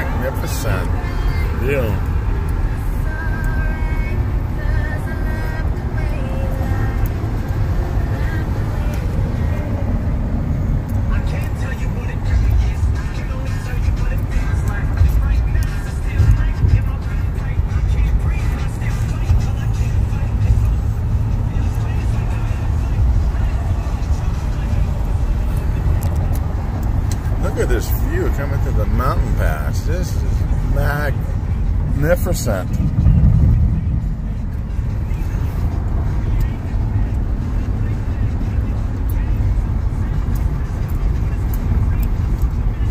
magnificent yeah. We're coming to the mountain pass. This is magnificent.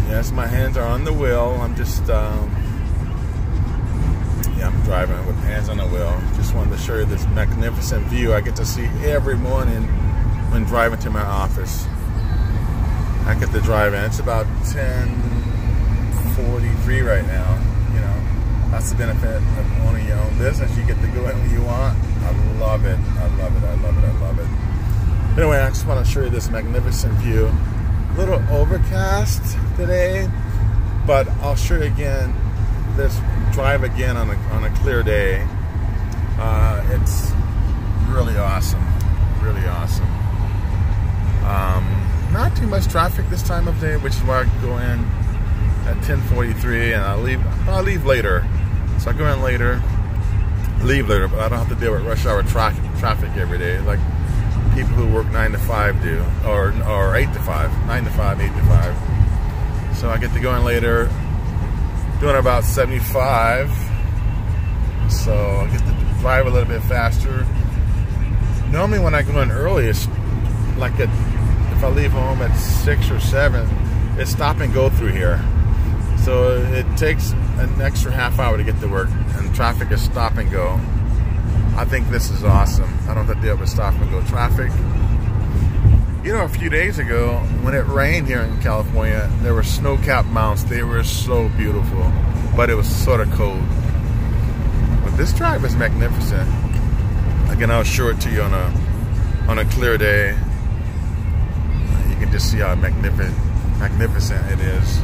Yes, my hands are on the wheel. I'm just, um, yeah, I'm driving with hands on the wheel. Just wanted to show you this magnificent view I get to see every morning when driving to my office. I get to drive in. It's about 10:43 right now. You know, that's the benefit of owning your own business. You get to go in when you want. I love it. I love it. I love it. I love it. Anyway, I just want to show you this magnificent view. A little overcast today, but I'll show you again. This drive again on a on a clear day. Uh, it's really awesome. Really awesome. Too much traffic this time of day, which is why I go in at 10:43 and I leave. I leave later, so I go in later, leave later, but I don't have to deal with rush hour traffic traffic every day like people who work nine to five do, or or eight to five, nine to five, eight to five. So I get to go in later, doing about 75. So I get to drive a little bit faster. Normally, when I go in early, it's like at if I leave home at six or seven, it's stop and go through here. So it takes an extra half hour to get to work, and traffic is stop and go. I think this is awesome. I don't have to deal with stop and go traffic. You know, a few days ago, when it rained here in California, there were snow-capped mountains. They were so beautiful, but it was sort of cold. But this drive is magnificent. Again, I'll show it to you on a on a clear day just see how magnificent, magnificent it is.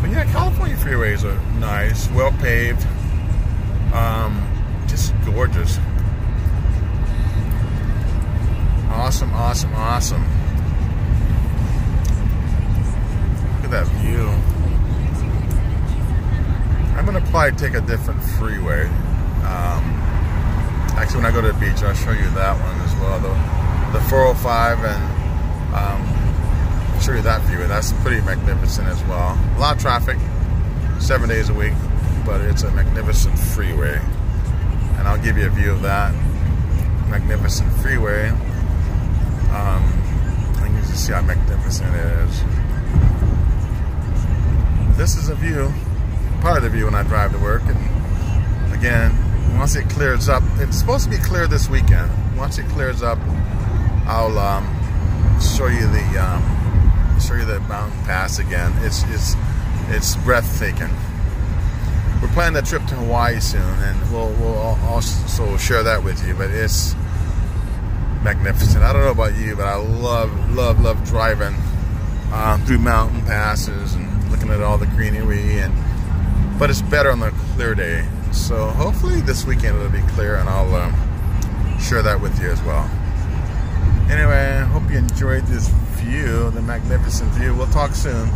But yeah, California freeways are nice, well paved, um, just gorgeous. Awesome, awesome, awesome. Look at that view. I'm gonna probably take a different freeway. Um, actually, when I go to the beach, I'll show you that one as well. Though the 405 and um, show you that view. That's pretty magnificent as well. A lot of traffic, seven days a week, but it's a magnificent freeway. And I'll give you a view of that magnificent freeway. Um, and you can see how magnificent it is. This is a view, part of the view when I drive to work. And again, once it clears up, it's supposed to be clear this weekend. Once it clears up, I'll um, show you the um, show you the mountain pass again. It's it's it's breathtaking. We're planning a trip to Hawaii soon, and we'll we'll also share that with you. But it's magnificent. I don't know about you, but I love love love driving uh, through mountain passes and looking at all the greenery. And but it's better on the clear day. So hopefully this weekend it'll be clear, and I'll um, share that with you as well. Anyway, I hope you enjoyed this view, the magnificent view. We'll talk soon.